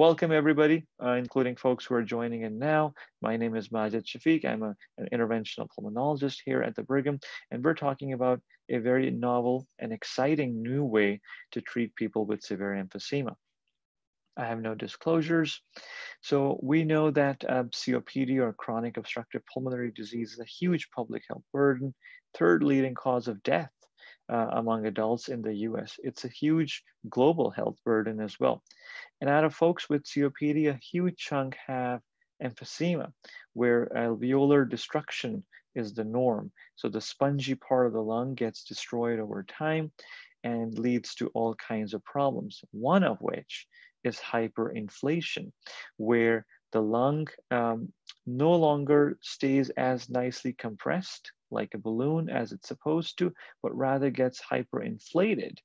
welcome everybody, uh, including folks who are joining in now. My name is Majid Shafiq. I'm a, an interventional pulmonologist here at the Brigham, and we're talking about a very novel and exciting new way to treat people with severe emphysema. I have no disclosures. So we know that uh, COPD or chronic obstructive pulmonary disease is a huge public health burden, third leading cause of death uh, among adults in the US. It's a huge global health burden as well. And out of folks with COPD, a huge chunk have emphysema, where alveolar destruction is the norm. So the spongy part of the lung gets destroyed over time and leads to all kinds of problems, one of which is hyperinflation, where the lung um, no longer stays as nicely compressed like a balloon as it's supposed to, but rather gets hyperinflated.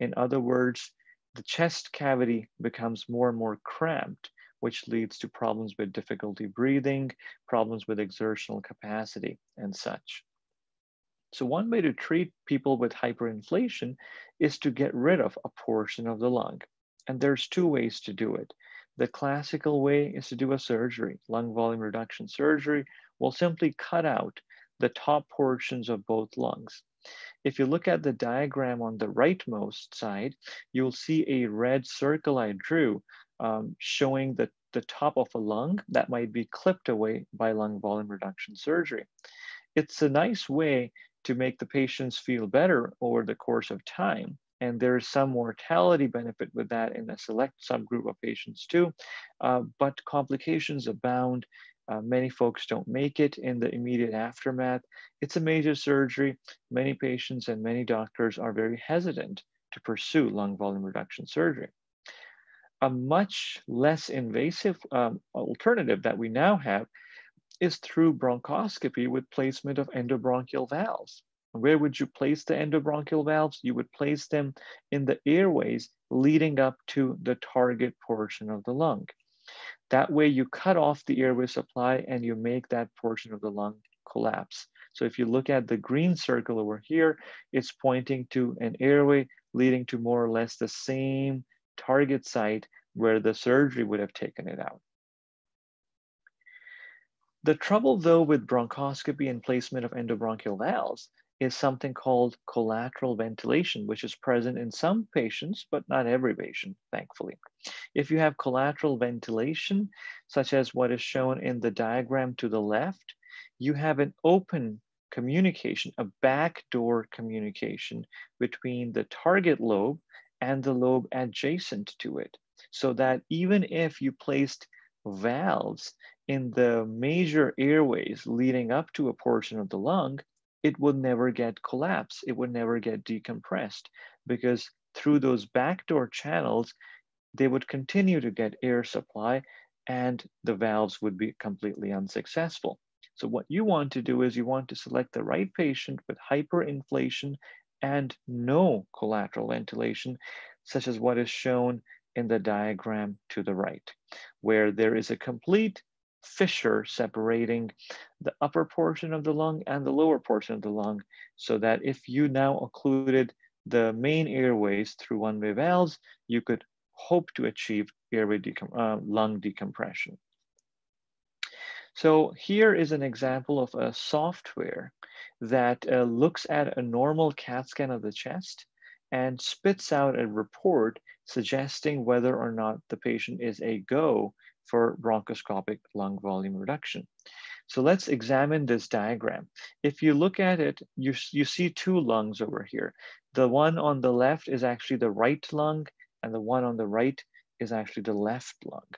In other words, the chest cavity becomes more and more cramped, which leads to problems with difficulty breathing, problems with exertional capacity, and such. So one way to treat people with hyperinflation is to get rid of a portion of the lung. And there's two ways to do it. The classical way is to do a surgery. Lung volume reduction surgery will simply cut out the top portions of both lungs. If you look at the diagram on the rightmost side, you'll see a red circle I drew um, showing the, the top of a lung that might be clipped away by lung volume reduction surgery. It's a nice way to make the patients feel better over the course of time. And there is some mortality benefit with that in a select subgroup of patients too, uh, but complications abound uh, many folks don't make it in the immediate aftermath. It's a major surgery. Many patients and many doctors are very hesitant to pursue lung volume reduction surgery. A much less invasive um, alternative that we now have is through bronchoscopy with placement of endobronchial valves. Where would you place the endobronchial valves? You would place them in the airways leading up to the target portion of the lung. That way you cut off the airway supply and you make that portion of the lung collapse. So if you look at the green circle over here, it's pointing to an airway leading to more or less the same target site where the surgery would have taken it out. The trouble though with bronchoscopy and placement of endobronchial valves is something called collateral ventilation, which is present in some patients, but not every patient, thankfully. If you have collateral ventilation, such as what is shown in the diagram to the left, you have an open communication, a backdoor communication between the target lobe and the lobe adjacent to it. So that even if you placed valves in the major airways leading up to a portion of the lung, it would never get collapsed. It would never get decompressed because through those backdoor channels, they would continue to get air supply and the valves would be completely unsuccessful. So what you want to do is you want to select the right patient with hyperinflation and no collateral ventilation, such as what is shown in the diagram to the right, where there is a complete fissure separating the upper portion of the lung and the lower portion of the lung so that if you now occluded the main airways through one-way valves, you could hope to achieve airway decom uh, lung decompression. So here is an example of a software that uh, looks at a normal CAT scan of the chest and spits out a report suggesting whether or not the patient is a go for bronchoscopic lung volume reduction. So let's examine this diagram. If you look at it, you, you see two lungs over here. The one on the left is actually the right lung, and the one on the right is actually the left lung.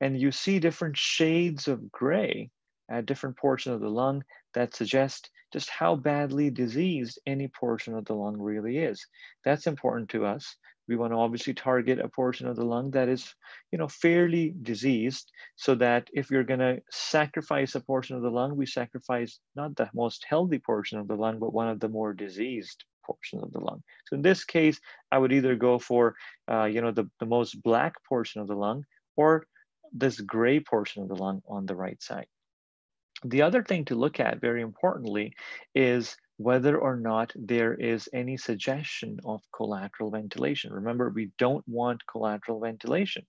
And you see different shades of gray at different portions of the lung that suggest just how badly diseased any portion of the lung really is. That's important to us we want to obviously target a portion of the lung that is, you know, fairly diseased so that if you're going to sacrifice a portion of the lung, we sacrifice not the most healthy portion of the lung, but one of the more diseased portions of the lung. So in this case, I would either go for, uh, you know, the, the most black portion of the lung or this gray portion of the lung on the right side. The other thing to look at very importantly is whether or not there is any suggestion of collateral ventilation. Remember, we don't want collateral ventilation.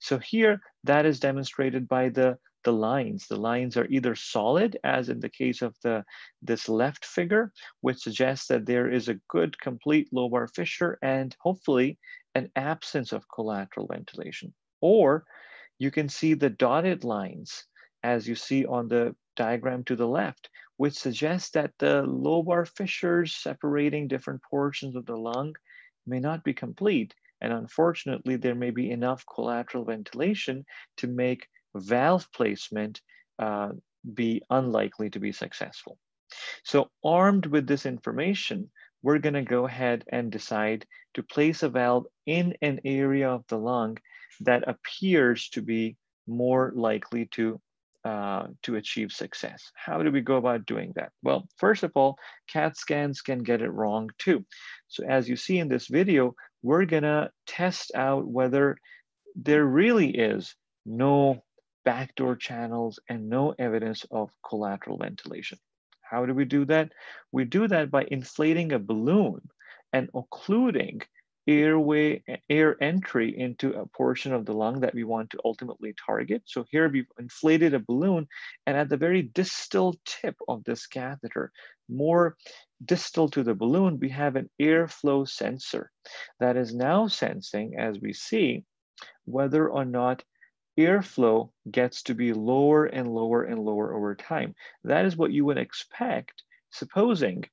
So here, that is demonstrated by the, the lines. The lines are either solid, as in the case of the this left figure, which suggests that there is a good complete lobar fissure and hopefully an absence of collateral ventilation. Or you can see the dotted lines as you see on the diagram to the left, which suggests that the lobar fissures separating different portions of the lung may not be complete. And unfortunately, there may be enough collateral ventilation to make valve placement uh, be unlikely to be successful. So armed with this information, we're gonna go ahead and decide to place a valve in an area of the lung that appears to be more likely to uh, to achieve success. How do we go about doing that? Well, first of all, CAT scans can get it wrong too. So as you see in this video, we're gonna test out whether there really is no backdoor channels and no evidence of collateral ventilation. How do we do that? We do that by inflating a balloon and occluding airway, air entry into a portion of the lung that we want to ultimately target. So here we've inflated a balloon and at the very distal tip of this catheter, more distal to the balloon, we have an airflow sensor that is now sensing, as we see, whether or not airflow gets to be lower and lower and lower over time. That is what you would expect, supposing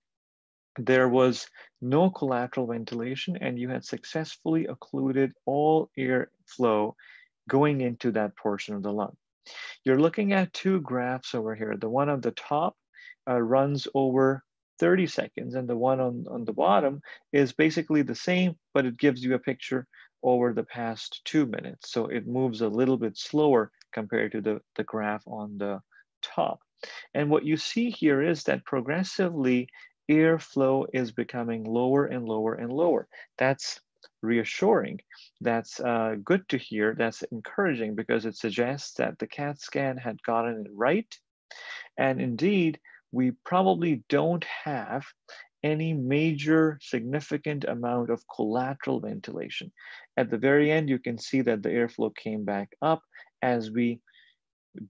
there was no collateral ventilation and you had successfully occluded all air flow going into that portion of the lung. You're looking at two graphs over here. The one on the top uh, runs over 30 seconds and the one on, on the bottom is basically the same, but it gives you a picture over the past two minutes. So it moves a little bit slower compared to the, the graph on the top. And what you see here is that progressively airflow is becoming lower and lower and lower. That's reassuring. That's uh, good to hear. That's encouraging because it suggests that the CAT scan had gotten it right. And indeed, we probably don't have any major significant amount of collateral ventilation. At the very end, you can see that the airflow came back up as we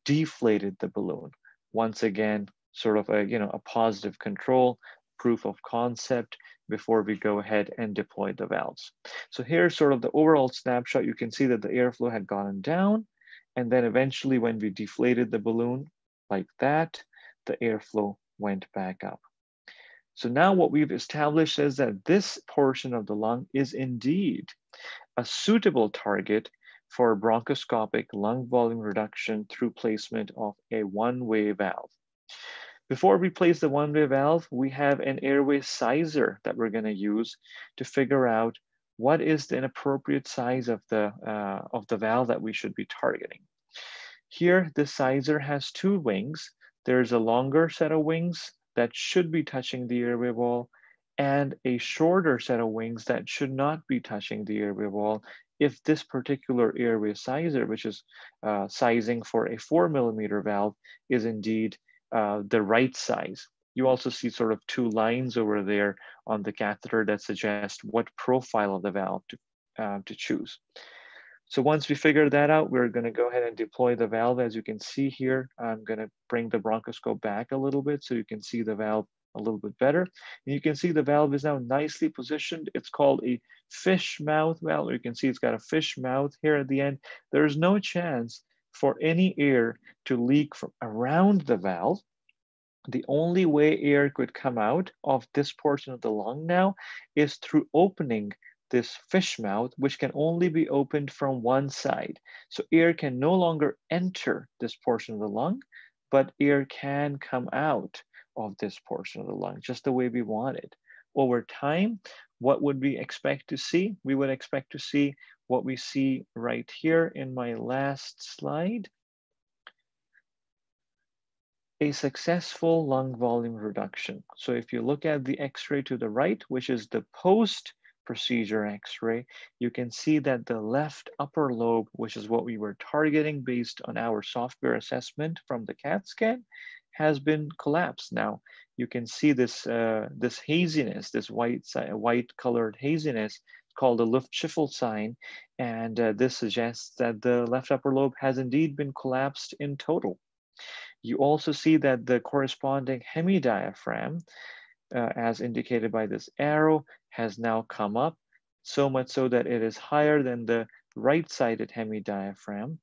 deflated the balloon. Once again, sort of a, you know, a positive control proof of concept before we go ahead and deploy the valves. So here's sort of the overall snapshot. You can see that the airflow had gone down. And then eventually when we deflated the balloon like that, the airflow went back up. So now what we've established is that this portion of the lung is indeed a suitable target for bronchoscopic lung volume reduction through placement of a one-way valve. Before we place the one-way valve, we have an airway sizer that we're gonna use to figure out what is the appropriate size of the, uh, of the valve that we should be targeting. Here, the sizer has two wings. There's a longer set of wings that should be touching the airway wall and a shorter set of wings that should not be touching the airway wall if this particular airway sizer, which is uh, sizing for a four millimeter valve, is indeed uh, the right size. You also see sort of two lines over there on the catheter that suggest what profile of the valve to, uh, to choose. So once we figure that out, we're gonna go ahead and deploy the valve. As you can see here, I'm gonna bring the bronchoscope back a little bit so you can see the valve a little bit better. And you can see the valve is now nicely positioned. It's called a fish mouth valve. You can see it's got a fish mouth here at the end. There's no chance for any air to leak from around the valve. The only way air could come out of this portion of the lung now is through opening this fish mouth, which can only be opened from one side. So air can no longer enter this portion of the lung, but air can come out of this portion of the lung, just the way we want it. Over time, what would we expect to see? We would expect to see what we see right here in my last slide. A successful lung volume reduction. So if you look at the x-ray to the right, which is the post procedure x-ray, you can see that the left upper lobe, which is what we were targeting based on our software assessment from the CAT scan, has been collapsed now. You can see this, uh, this haziness, this white, white colored haziness called the Luftsichel sign. And uh, this suggests that the left upper lobe has indeed been collapsed in total. You also see that the corresponding hemidiaphragm, uh, as indicated by this arrow, has now come up, so much so that it is higher than the right-sided hemidiaphragm.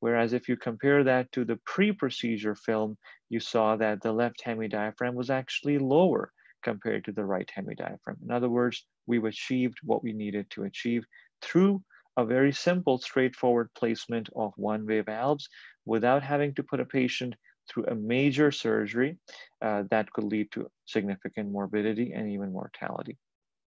Whereas if you compare that to the pre-procedure film, you saw that the left hemidiaphragm was actually lower compared to the right hemidiaphragm. In other words, we've achieved what we needed to achieve through a very simple, straightforward placement of one-way valves without having to put a patient through a major surgery uh, that could lead to significant morbidity and even mortality.